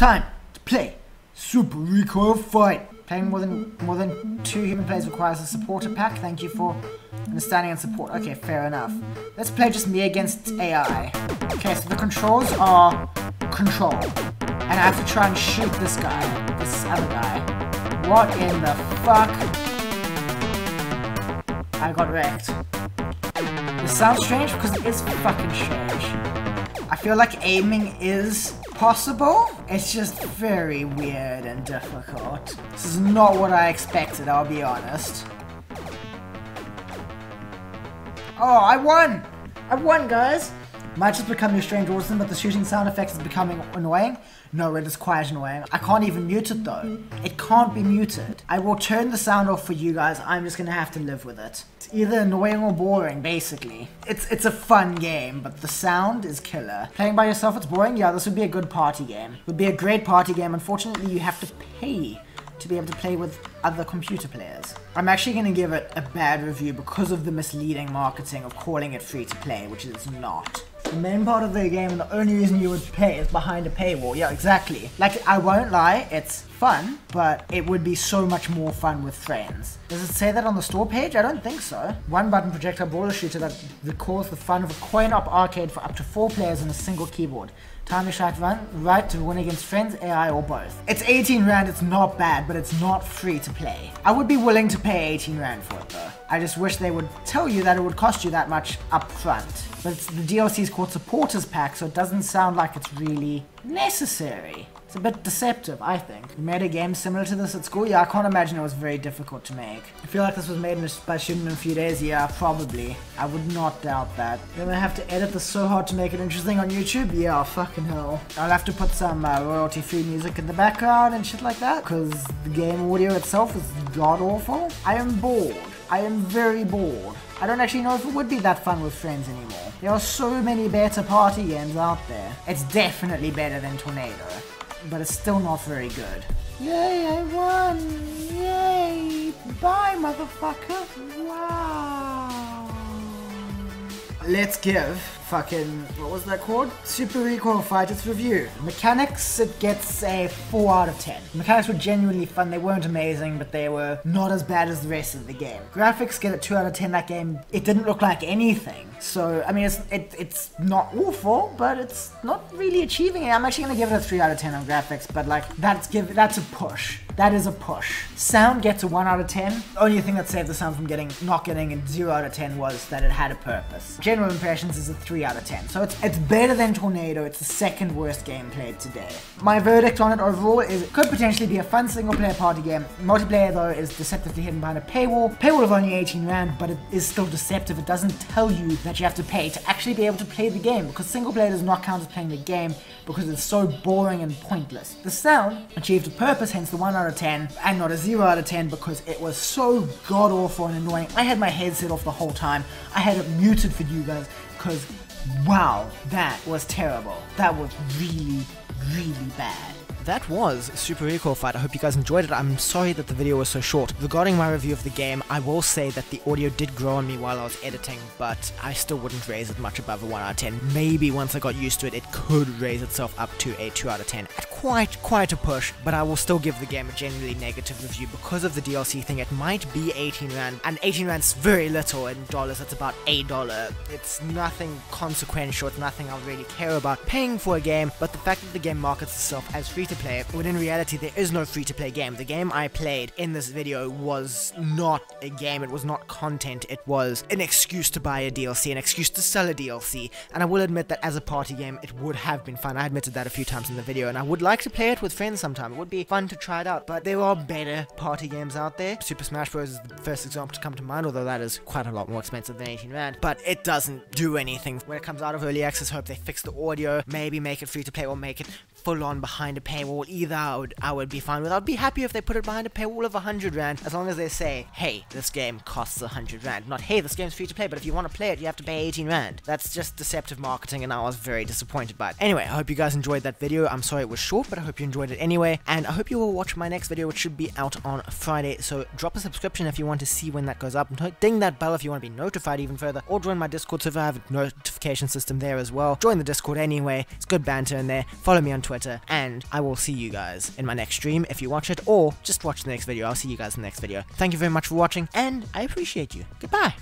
time to play Super Recoil Fight. Playing more than more than two human players requires a supporter pack. Thank you for understanding and support. Okay, fair enough. Let's play just me against AI. Okay, so the controls are control. And I have to try and shoot this guy, this other guy. What in the fuck? I got wrecked. This sounds strange because it is fucking strange. I feel like aiming is possible. It's just very weird and difficult. This is not what I expected, I'll be honest. Oh, I won! I won, guys! Might just become your strange Austin, but the shooting sound effect is becoming annoying. No, it is quite annoying. I can't even mute it though. It can't be muted. I will turn the sound off for you guys. I'm just gonna have to live with it. It's either annoying or boring, basically. It's it's a fun game, but the sound is killer. Playing by yourself, it's boring. Yeah, this would be a good party game. It would be a great party game. Unfortunately, you have to pay to be able to play with other computer players. I'm actually going to give it a bad review because of the misleading marketing of calling it free to play, which it is not. The main part of the game and the only reason you would pay is behind a paywall. Yeah, exactly. Like, I won't lie, it's fun, but it would be so much more fun with friends. Does it say that on the store page? I don't think so. One button projectile brawler shooter that recalls the fun of a coin-op arcade for up to four players on a single keyboard. Time to shot run, right to win against friends, AI, or both. It's 18 Rand, it's not bad, but it's not free to play. I would be willing to pay 18 Rand for it though. I just wish they would tell you that it would cost you that much up front. But the DLC is called Supporters Pack, so it doesn't sound like it's really necessary. It's a bit deceptive, I think. You made a game similar to this at school? Yeah, I can't imagine it was very difficult to make. I feel like this was made by student in a few days. Yeah, probably. I would not doubt that. Then I have to edit this so hard to make it interesting on YouTube? Yeah, fucking hell. I'll have to put some uh, royalty-free music in the background and shit like that, because the game audio itself is god-awful. I am bored. I am very bored. I don't actually know if it would be that fun with friends anymore. There are so many better party games out there. It's definitely better than Tornado but it's still not very good. Yay, I won! Yay! Bye, motherfucker! Wow! Let's give fucking, what was that called? Super Recoil Fighters review. Mechanics, it gets a 4 out of 10. mechanics were genuinely fun, they weren't amazing, but they were not as bad as the rest of the game. Graphics get a 2 out of 10, that game, it didn't look like anything. So, I mean, it's, it, it's not awful, but it's not really achieving it. I'm actually gonna give it a 3 out of 10 on graphics, but like, that's give that's a push. That is a push. Sound gets a 1 out of 10. The only thing that saved the sound from getting not getting a 0 out of 10 was that it had a purpose. General impressions is a 3 out of 10. So it's it's better than Tornado. It's the second worst game played today. My verdict on it overall is it could potentially be a fun single player party game. Multiplayer though is deceptively hidden behind a paywall. Paywall of only 18 rand, but it is still deceptive. It doesn't tell you that you have to pay to actually be able to play the game because single player does not count as playing the game because it's so boring and pointless. The sound achieved a purpose, hence the 1 out of 10, and not a 0 out of 10 because it was so god awful and annoying. I had my headset off the whole time. I had it muted for you guys because wow, that was terrible. That was really, really bad that was Super Recoil Fight. I hope you guys enjoyed it. I'm sorry that the video was so short. Regarding my review of the game, I will say that the audio did grow on me while I was editing, but I still wouldn't raise it much above a 1 out of 10. Maybe once I got used to it, it could raise itself up to a 2 out of 10 at quite, quite a push, but I will still give the game a genuinely negative review because of the DLC thing. It might be 18 Rand, and 18 Rand's very little in dollars, that's about a dollar. It's nothing consequential, it's nothing I'll really care about paying for a game, but the fact that the game markets itself as free to play, when in reality there is no free to play game. The game I played in this video was not a game, it was not content, it was an excuse to buy a DLC, an excuse to sell a DLC, and I will admit that as a party game, it would have been fun. I admitted that a few times in the video, and I would like to play it with friends sometime. It would be fun to try it out, but there are better party games out there. Super Smash Bros. is the first example to come to mind, although that is quite a lot more expensive than 18 Rand, but it doesn't do anything. When it comes out of early access, hope they fix the audio, maybe make it free to play or make it full on behind a paywall either I would, I would be fine with. I'd be happy if they put it behind a paywall of 100 Rand as long as they say, hey, this game costs 100 Rand. Not, hey, this game's free to play, but if you want to play it, you have to pay 18 Rand. That's just deceptive marketing and I was very disappointed by it. Anyway, I hope you guys enjoyed that video. I'm sorry it was short, but I hope you enjoyed it anyway. And I hope you will watch my next video, which should be out on Friday. So drop a subscription if you want to see when that goes up. Ding that bell if you want to be notified even further. Or join my Discord server. I have a notification system there as well. Join the Discord anyway. It's good banter in there. Follow me on Twitter Twitter, and I will see you guys in my next stream if you watch it, or just watch the next video. I'll see you guys in the next video. Thank you very much for watching, and I appreciate you. Goodbye.